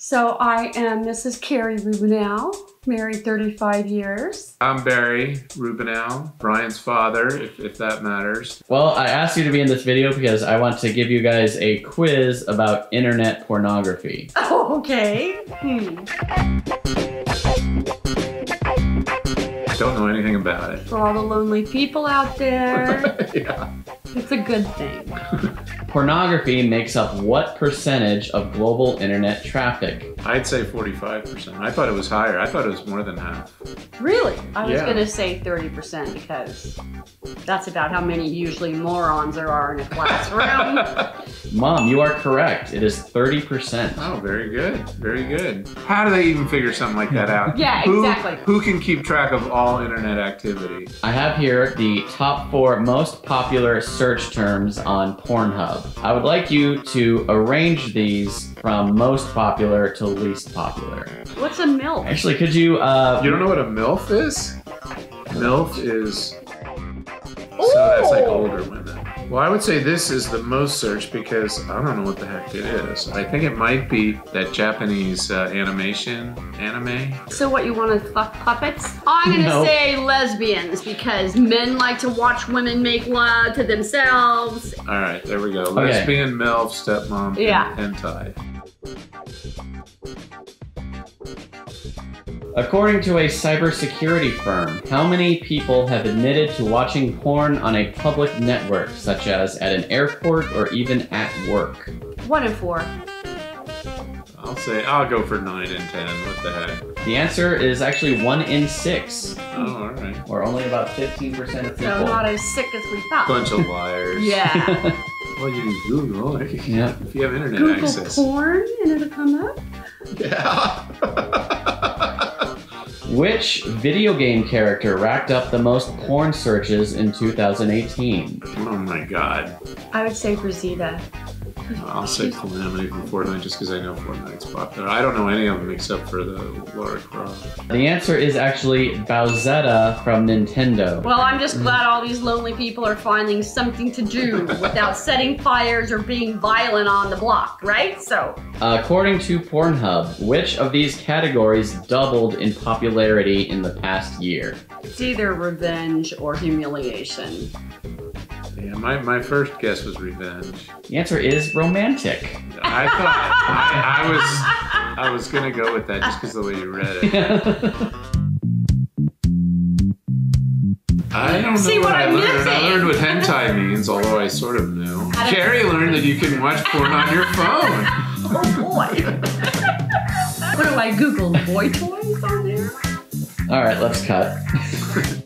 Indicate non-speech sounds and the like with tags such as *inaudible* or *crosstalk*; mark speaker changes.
Speaker 1: So I am Mrs. Carrie Rubinow, married 35 years.
Speaker 2: I'm Barry Rubinow, Brian's father, if, if that matters.
Speaker 3: Well, I asked you to be in this video because I want to give you guys a quiz about internet pornography.
Speaker 1: Oh, okay. Hmm.
Speaker 2: Don't know anything about it.
Speaker 1: For all the lonely people out there, *laughs*
Speaker 2: yeah.
Speaker 1: It's a good thing. *laughs*
Speaker 3: Pornography makes up what percentage of global internet traffic?
Speaker 2: I'd say 45%. I thought it was higher. I thought it was more than half.
Speaker 1: Really? I was
Speaker 2: Yeah.
Speaker 1: going to say 30% because that's about how many usually morons there are in a classroom. *laughs*
Speaker 3: Mom, you are correct. It is 30%.
Speaker 2: Oh, very good. Very good. How do they even figure something like that out? *laughs*
Speaker 1: Yeah,
Speaker 2: Who-
Speaker 1: exactly.
Speaker 2: Who can keep track of all internet activity?
Speaker 3: I have here the top four most popular search terms on Pornhub. I would like you to arrange these from most popular to least popular.
Speaker 1: What's a milk?
Speaker 3: Actually, could you, uh,
Speaker 2: You don't know what a MILF is? MILF is. So that's like older women. Well, I would say this is the most searched because I don't know what the heck it is. I think it might be that Japanese uh, animation anime.
Speaker 1: So what, you want to fuck puppets? I'm going to
Speaker 3: No.
Speaker 1: say lesbians because men like to watch women make love to themselves.
Speaker 2: All right, there we go. Lesbian, MILF, stepmom,
Speaker 1: Yeah.
Speaker 2: and hentai.
Speaker 3: According to a cybersecurity firm, how many people have admitted to watching porn on a public network, such as at an airport or even at work?
Speaker 1: One in four.
Speaker 2: I'll say I'll go for nine and ten. What the heck?
Speaker 3: The answer is actually one in six,
Speaker 2: Oh, all right.
Speaker 3: or only about 15% of people.
Speaker 1: So not as sick as we thought.
Speaker 2: Bunch of liars. *laughs*
Speaker 1: Yeah. *laughs*
Speaker 2: Well, you use Google.
Speaker 3: Yeah.
Speaker 2: If you have internet
Speaker 1: Google
Speaker 2: access.
Speaker 1: porn and it'll come up. *laughs*
Speaker 2: Yeah.
Speaker 3: Which video game character racked up the most porn searches in 2018?
Speaker 2: oh my God.
Speaker 1: I would say Rosita.
Speaker 2: I'll say Calamity from Fortnite just because I know Fortnite's popular. I don't know any of them except for the Lara Croft.
Speaker 3: The answer is actually Bowsette from Nintendo.
Speaker 1: Well, I'm just glad all these lonely people are finding something to do without setting fires or being violent on the block, right? So,
Speaker 3: According to Pornhub, which of these categories doubled in popularity in the past year?
Speaker 1: it's either revenge or humiliation.
Speaker 2: Yeah, my, my first guess was revenge.
Speaker 3: The answer is romantic.
Speaker 2: I thought I, I was I was gonna go with that just because the way you read it. I don't know
Speaker 1: See what
Speaker 2: I
Speaker 1: I'm
Speaker 2: learned. I learned what hentai means, although I sort of knew.
Speaker 1: How to-
Speaker 2: Carrie learned that you can watch porn on your phone. *laughs*
Speaker 1: Oh boy! what do I Google? Boy toys on there?
Speaker 3: All right, let's cut. *laughs*